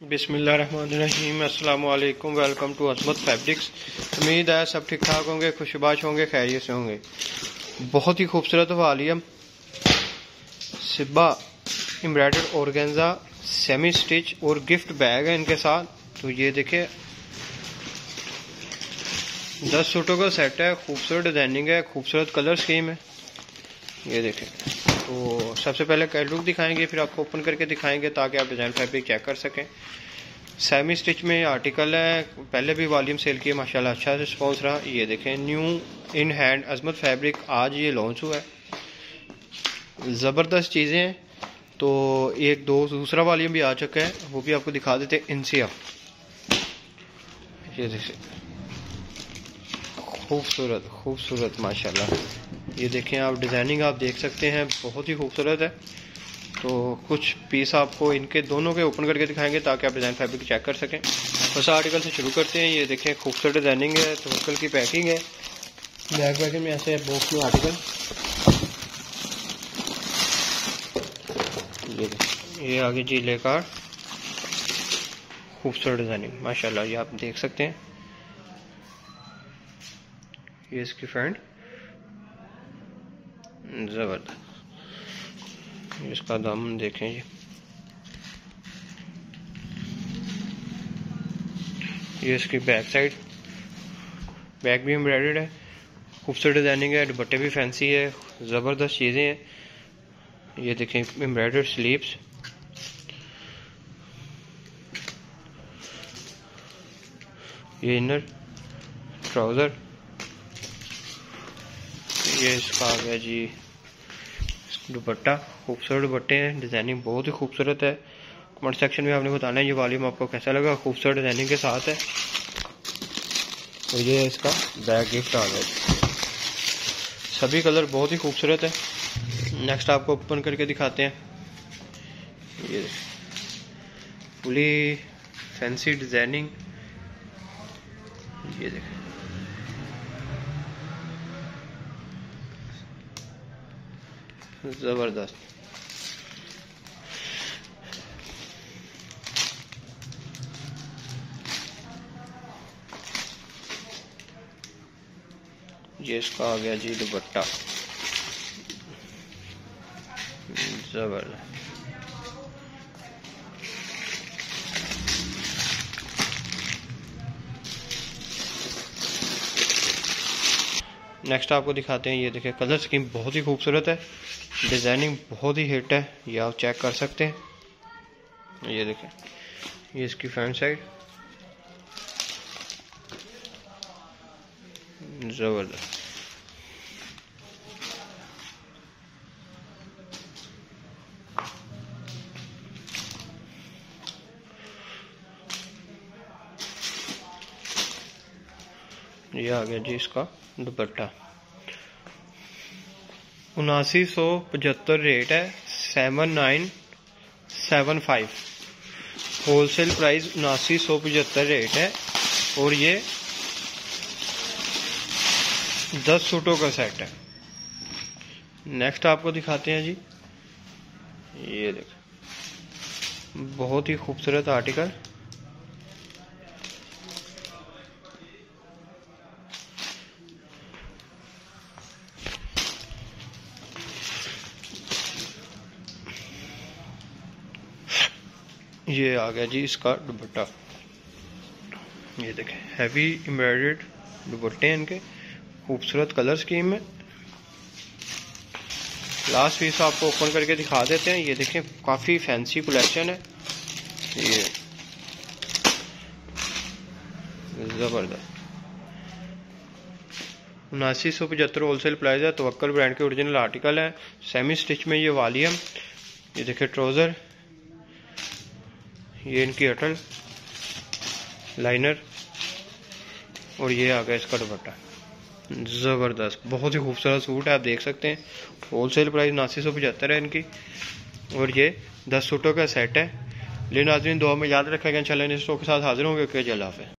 बिसमीम अल्लाम welcome to असमत fabrics. उम्मीद है सब ठीक ठाक होंगे, खुशबाश होंगे, खैरियत से होंगे। बहुत ही खूबसूरत वालियम, सिब्बा एम्ब्रॉयडर्ड ऑर्गेन्जा सेमी स्टिच और गिफ्ट बैग है इनके साथ। तो ये देखे दस सूटों का सेट है, खूबसूरत डिज़ाइनिंग है, खूबसूरत कलर स्कीम है। ये देखें तो सबसे पहले कैटलॉग दिखाएँगे, फिर आपको ओपन करके दिखाएँगे ताकि आप डिज़ाइन फैब्रिक चेक कर सकें। सेमी स्टिच में आर्टिकल है, पहले भी वॉल्यूम सेल किए, माशाल्लाह अच्छा रिस्पॉन्स रहा। ये देखें new in hand Azmat fabric आज ये लॉन्च हुआ है। ज़बरदस्त चीज़ें हैं। तो एक, दो, दूसरा वॉल्यूम भी आ चुका है, वो भी आपको दिखा देते हैं ये खूबसूरत खूबसूरत, माशाल्लाह। ये देखें, आप डिज़ाइनिंग आप देख सकते हैं, बहुत ही खूबसूरत है। तो कुछ पीस आपको इनके दोनों के ओपन करके दिखाएँगे ताकि आप डिज़ाइन फैब्रिक चेक कर सकें। फ़र्स्ट आर्टिकल से शुरू करते हैं। ये देखें, खूबसूरत डिज़ाइनिंग है तो की पैकिंग है। बैग पैकिंग में ऐसे बॉक्स में आर्टिकल ये ये आगे जी लेकर खूबसूरत डिज़ाइनिंग माशाल्लाह, ये आप देख सकते हैं। ये इसकी फ्रंट ज़बरदस्त। इसका दाम देखें जी। ये इसकी बैक साइड। बैक भी एम्ब्रॉयड है। खूबसूरत डिज़ाइनिंग है। दुपट्टे भी फैंसी है। ज़बरदस्त चीज़ें हैं। ये देखें एम्ब्रॉयडर्ड स्लीव्स। ये इनर ट्राउज़र। ये इसका आ गया जी। दुपट्टा, खूबसूरत दुपट्टे हैं, डिज़ाइनिंग बहुत ही खूबसूरत है। कमेंट सेक्शन में आपने बताना है ये वॉल्यूम आपको कैसा लगा, खूबसूरत डिज़ाइनिंग के साथ है। और ये इसका बैग गिफ्ट आ गया। सभी कलर बहुत ही खूबसूरत है। नेक्स्ट आपको ओपन करके दिखाते हैं। ये फुली फैंसी डिज़ाइनिंग ये देखें। ज़बरदस्त ये इसका आ गया जी दुपट्टा ज़बरदस्त नेक्स्ट आपको दिखाते हैं, ये देखिए कलर स्कीम बहुत ही खूबसूरत है। डिज़ाइनिंग बहुत ही हिट है, ये आप चेक कर सकते हैं। ये देखें ये इसकी फ्रंट साइड ज़बरदस्त। ये आ गया जी इसका दुपट्टा। उनासी सौ पचहत्तर रेट है seven nine seven five wholesale price उनासी सौ पचहत्तर रेट है, और ये दस सूटों का सेट है। नेक्स्ट आपको दिखाते हैं जी। ये देख, बहुत ही खूबसूरत आर्टिकल ये आ गया जी इसका दुपट्टा। ये देखें हैवी एम्ब्रॉयड दुपट्टे हैं इनके, खूबसूरत कलर स्कीम में। लास्ट पीस आपको ओपन करके दिखा देते हैं। ये देखें, काफ़ी फैंसी कलेक्शन है। ये ज़बरदस्त। उनासी सौ पचहत्तर होलसेल प्राइस है तो ब्रांड के ओरिजिनल आर्टिकल है। सेमी स्टिच में ये वालियम ये देखिए ट्राउज़र ये इनकी अटल लाइनर और ये आ गया इसका दुपट्टा। ज़बरदस्त, बहुत ही खूबसूरत सूट है, आप देख सकते हैं। होल सेल प्राइस नासी सौ पचहत्तर है इनकी। और ये दस सूटों का सेट है। लेकिन आज आदमी दो में याद रखेगा इंशाल्लाह इन स्टॉक के साथ हाजिर होंगे क्या जलाफ है।